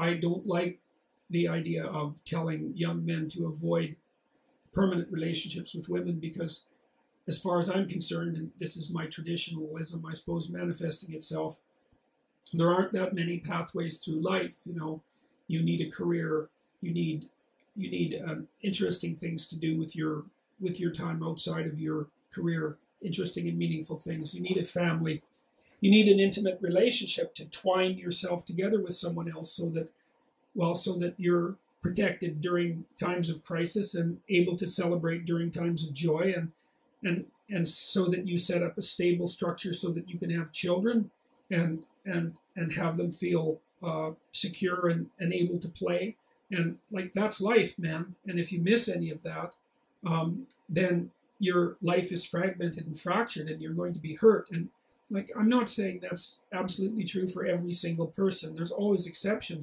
I don't like the idea of telling young men to avoid permanent relationships with women because, as far as I'm concerned, and this is my traditionalism, I suppose, manifesting itself, there aren't that many pathways through life. You know, you need a career, you need you need um, interesting things to do with your with your time outside of your career, interesting and meaningful things. You need a family. You need an intimate relationship to twine yourself together with someone else so that well, so that you're protected during times of crisis and able to celebrate during times of joy and and and so that you set up a stable structure so that you can have children and and and have them feel uh, secure and, and able to play. And like that's life man. And if you miss any of that um, then your life is fragmented and fractured and you're going to be hurt. And like i'm not saying that's absolutely true for every single person. There's always exceptions